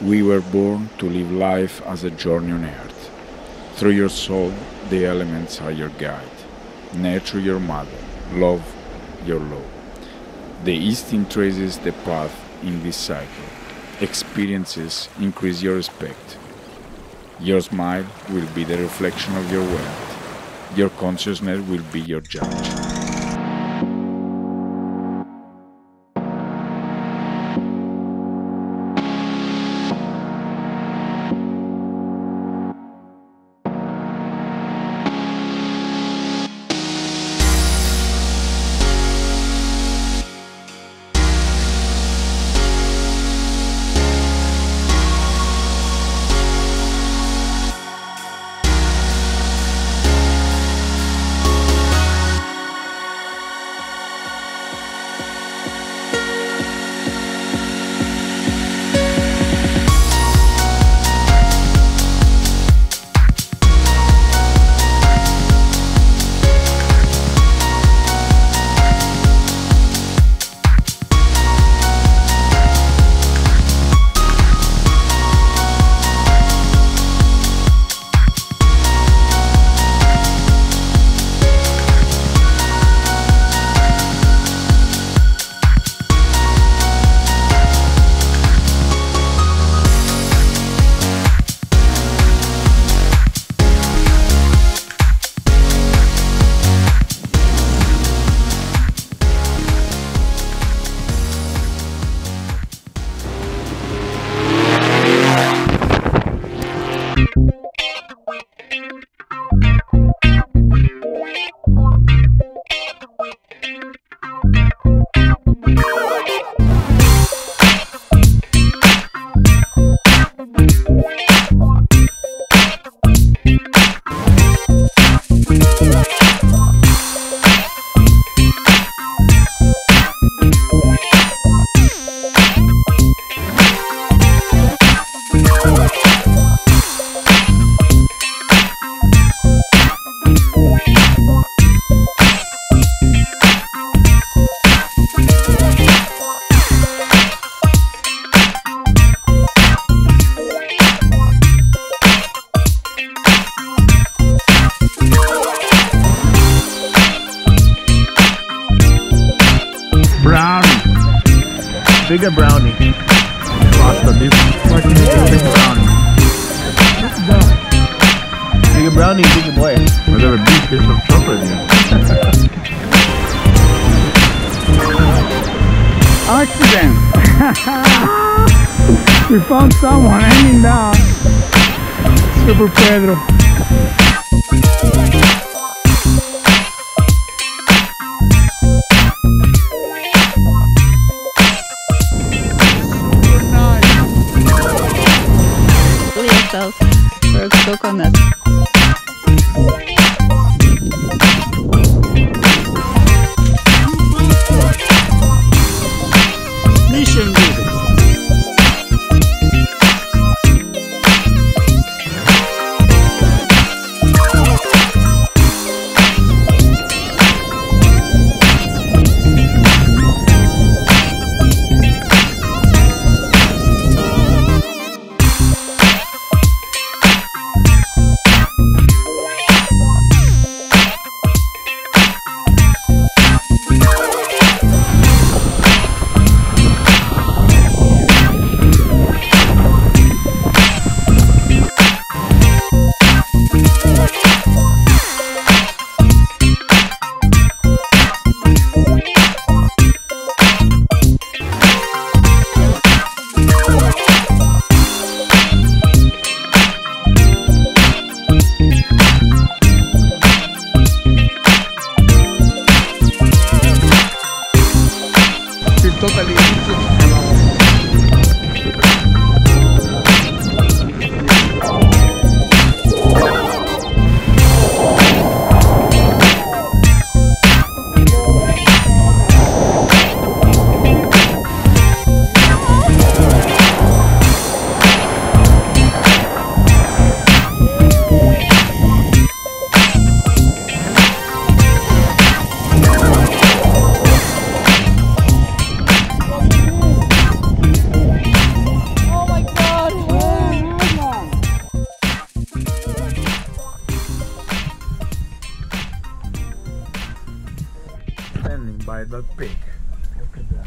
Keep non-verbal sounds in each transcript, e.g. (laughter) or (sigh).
We were born to live life as a journey on earth. Through your soul, the elements are your guide. Nurture your mother, love your law. The instinct traces the path in this cycle. Experiences increase your respect. Your smile will be the reflection of your wealth. Your consciousness will be your judge. Bigger brownie. Pasta this. Bigger brownie. Bigger brownie, bigger boy. Whatever big piece of chocolate here. Accident! (laughs) we found someone hanging down. Super Pedro. Coconut. Standing by that pig. Look at that.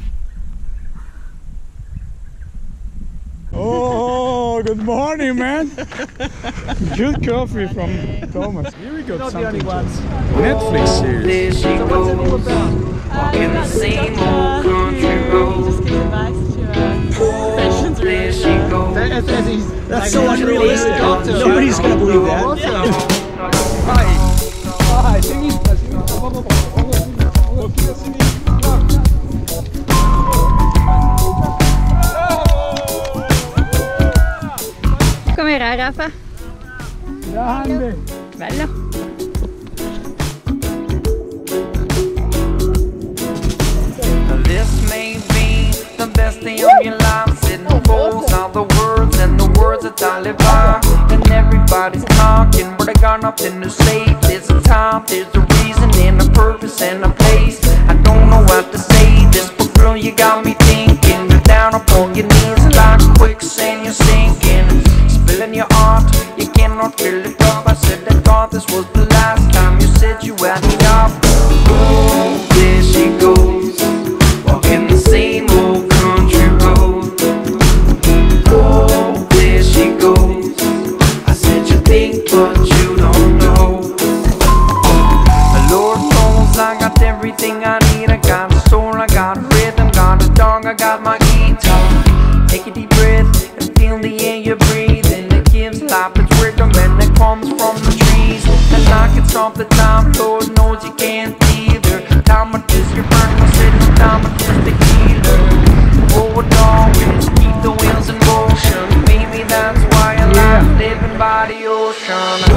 Oh, good morning, man. (laughs) Good coffee from Thomas. Here we got Not the something only ones. Netflix series. There she So what's it all goes, about? walking the same old country road. Just give advice to uh, patients or There she goes. As, as That's so unrealistic. Nobody's gonna believe that. Come era, Rafa? Grande. Bello. This may be the best day of your life. Sitting rolls all the words and the words of Taliban. And everybody's talking, but I got nothing to say. There's a time, there's a reason, and a purpose and a place. I don't know what to say. This but girl, you got me thinking. You're down upon your knees like quicksand, you're sinking. You it up. I said I thought this was the the time, Lord knows you can't either. Time is your burn, no time is the healer. Forward always, keep the wheels in motion. Maybe that's why I like living by the ocean.